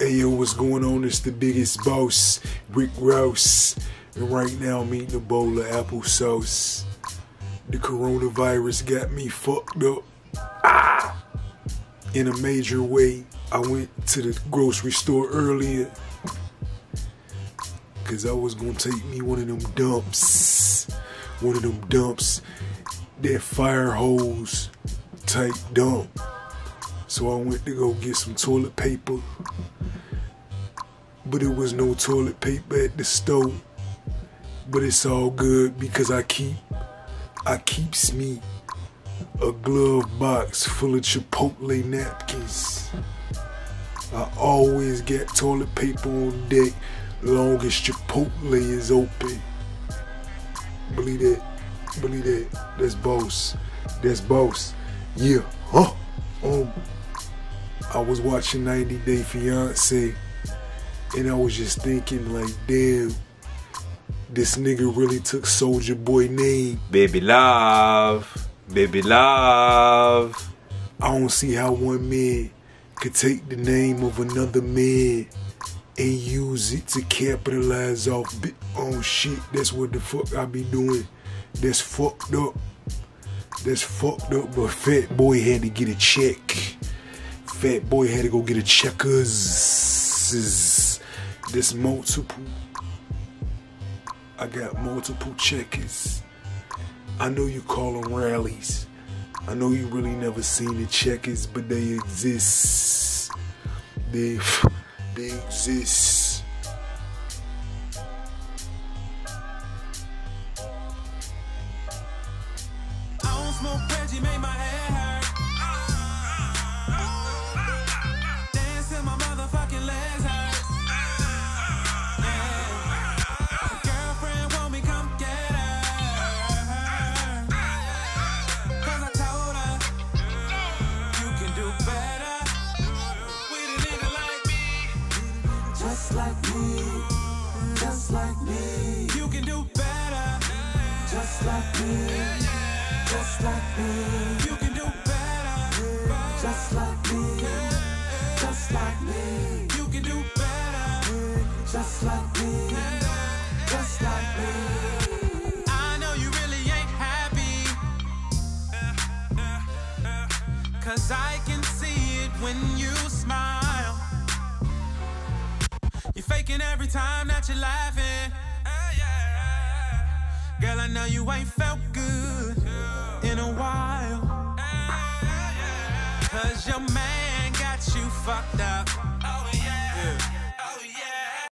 Hey yo, what's going on? It's the biggest boss, Rick Ross. And right now I'm eating a bowl of applesauce. The coronavirus got me fucked up. Ah! In a major way. I went to the grocery store earlier. Cause I was gonna take me one of them dumps. One of them dumps. That fire hose type dump. So I went to go get some toilet paper but it was no toilet paper at the store. But it's all good because I keep I keeps me a glove box full of Chipotle napkins. I always get toilet paper on deck long as Chipotle is open. Believe that. Believe that. That's boss. That's boss. Yeah. Huh. I was watching 90 Day Fiance and I was just thinking, like, damn, this nigga really took Soldier Boy name. Baby love, baby love. I don't see how one man could take the name of another man and use it to capitalize off on shit. That's what the fuck I be doing. That's fucked up. That's fucked up. But Fat Boy had to get a check. Fat Boy had to go get a checkers this multiple. I got multiple checkers. I know you call them Rally's. I know you really never seen the checkers, but they exist. They, they exist. I don't smoke Reggie, make my me, just like me. You can do better, just like me. Just like me, you can do better. Just like me, just like me, you can do better. Just like me, just like me. I know you really ain't happy. Cause I can see it when you smile shaking every time that you're laughing. Eh, Girl, I know you ain't felt good in a while. Eh, Cause your man got you fucked up. Oh, yeah.